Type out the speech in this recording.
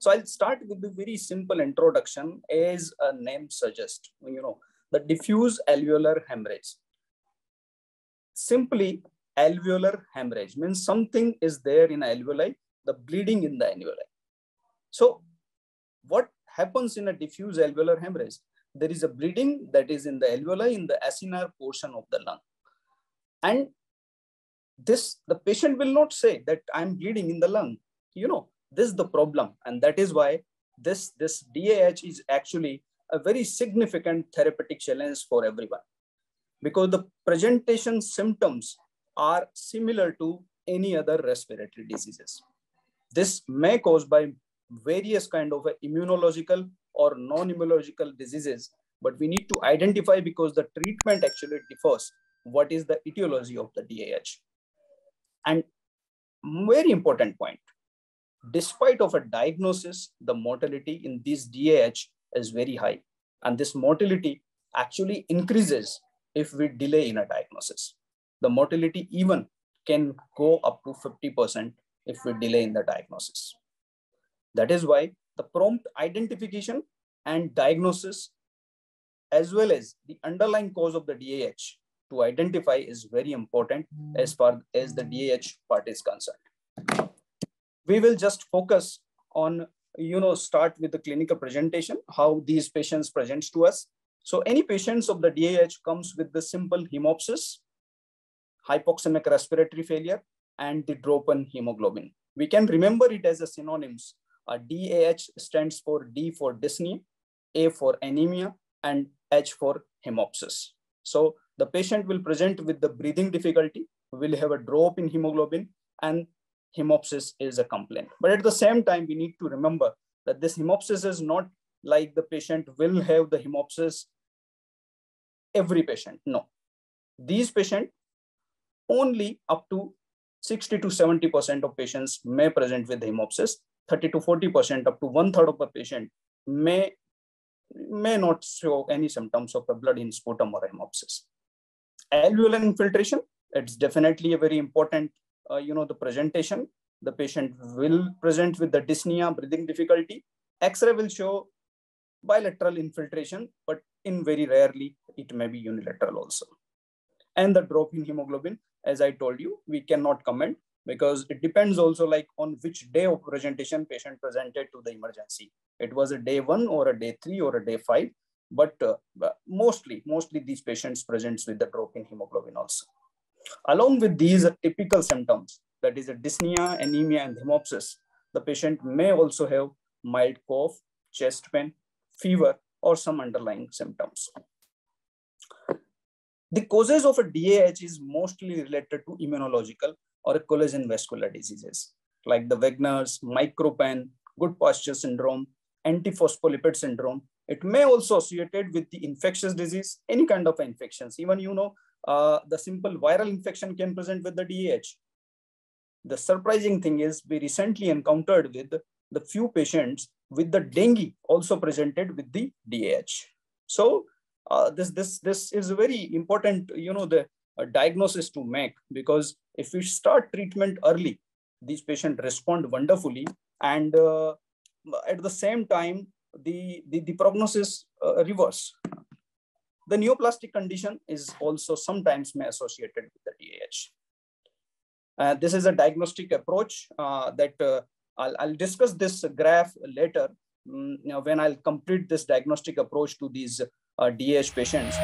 So I'll start with the very simple introduction as a name suggests, you know, the diffuse alveolar hemorrhage. Simply alveolar hemorrhage means something is there in alveoli, the bleeding in the alveoli. So what happens in a diffuse alveolar hemorrhage? There is a bleeding that is in the alveoli in the acinar portion of the lung. And this, the patient will not say that I'm bleeding in the lung. You know, this is the problem. And that is why this, this DAH is actually a very significant therapeutic challenge for everyone because the presentation symptoms are similar to any other respiratory diseases. This may caused by various kind of immunological or non-immunological diseases, but we need to identify because the treatment actually differs what is the etiology of the DAH. And very important point, despite of a diagnosis, the mortality in this DAH is very high. And this mortality actually increases if we delay in a diagnosis. The mortality even can go up to 50% if we delay in the diagnosis. That is why the prompt identification and diagnosis, as well as the underlying cause of the DAH to identify is very important as far as the DAH part is concerned. We will just focus on, you know, start with the clinical presentation, how these patients presents to us. So any patients of the DAH comes with the simple hemoptysis, hypoxemic respiratory failure, and the drop in hemoglobin. We can remember it as a synonyms. A DAH stands for D for dyspnea, A for anemia, and H for hemoptysis. So the patient will present with the breathing difficulty, will have a drop in hemoglobin, and hemoptysis is a complaint. But at the same time, we need to remember that this hemoptysis is not like the patient will have the hemoptysis every patient. No. These patients, only up to 60 to 70% of patients may present with hemoptysis. 30 to 40% up to one third of the patient may, may not show any symptoms of a blood in sputum or hemoptysis. Alveolar infiltration, it's definitely a very important, you know, the presentation. The patient will present with the dyspnea, breathing difficulty. X-ray will show bilateral infiltration, but in very rarely, it may be unilateral also. And the drop in hemoglobin, as I told you, we cannot comment because it depends also like on which day of presentation patient presented to the emergency. It was a day one or a day three or a day five, but, uh, mostly, mostly these patients presents with the drop in hemoglobin also. Along with these typical symptoms, that is dyspnea, anemia, and hemoptysis, the patient may also have mild cough, chest pain, fever, or some underlying symptoms. The causes of a DAH is mostly related to immunological or collagen vascular diseases like the Wegener's, micropen, Goodpasture syndrome, antiphospholipid syndrome. It may also associated with the infectious disease, any kind of infections. Even, you know, uh, the simple viral infection can present with the DAH. The surprising thing is we recently encountered with the few patients with the dengue also presented with the DAH. So uh, this this this is very important, you know, the uh, diagnosis to make because if we start treatment early, these patients respond wonderfully, and uh, at the same time, the the, the prognosis uh, reverse. The neoplastic condition is also sometimes may associated with the DAH. Uh, this is a diagnostic approach uh, that I'll, I'll discuss this graph later um, when I'll complete this diagnostic approach to these uh, DAH patients.